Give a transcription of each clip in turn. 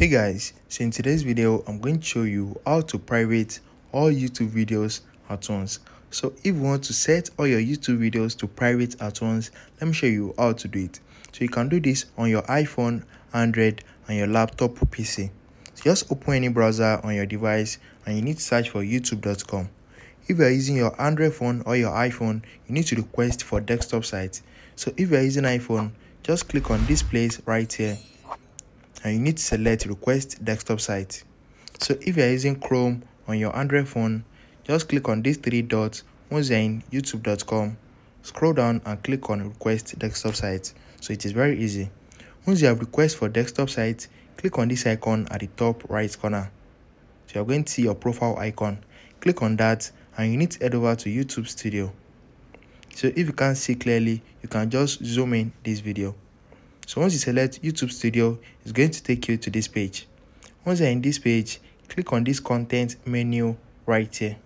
hey guys so in today's video i'm going to show you how to private all youtube videos at once. So if you want to set all your youtube videos to private at once let me show you how to do it. So you can do this on your iphone android and your laptop or pc so just open any browser on your device and you need to search for youtube.com if you are using your android phone or your iphone you need to request for desktop site. So if you are using iphone just click on this place right here and you need to select request desktop site. So if you are using chrome on your android phone just click on these three dots once you're in youtube.com scroll down and click on request desktop site. So it is very easy. Once you have request for desktop site click on this icon at the top right corner. So you're going to see your profile icon. Click on that and you need to head over to youtube studio. So if you can't see clearly you can just zoom in this video so once you select youtube studio it's going to take you to this page. Once you're in this page click on this content menu right here.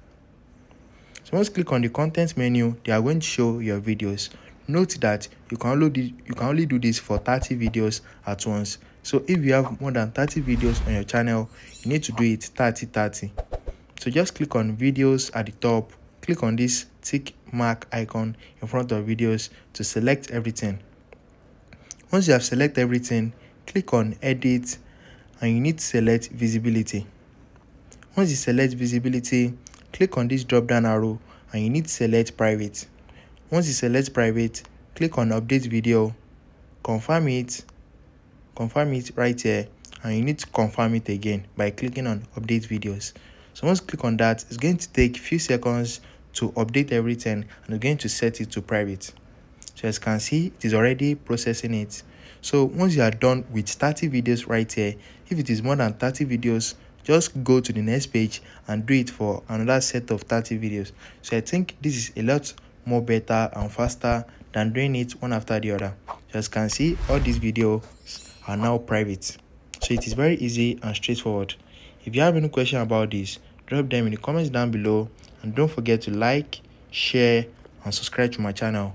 So once you click on the content menu they are going to show your videos. Note that you can only do, you can only do this for 30 videos at once. So if you have more than 30 videos on your channel you need to do it 30 30 so just click on videos at the top. Click on this tick mark icon in front of videos to select everything once you have selected everything click on edit and you need to select visibility. Once you select visibility click on this drop down arrow and you need to select private. Once you select private click on update video confirm it confirm it right here and you need to confirm it again by clicking on update videos. So once you click on that it's going to take a few seconds to update everything and you're going to set it to private so as you can see it is already processing it. So once you are done with 30 videos right here if it is more than 30 videos just go to the next page and do it for another set of 30 videos. So i think this is a lot more better and faster than doing it one after the other. So as you can see all these videos are now private. So it is very easy and straightforward. If you have any question about this drop them in the comments down below. And don't forget to like share and subscribe to my channel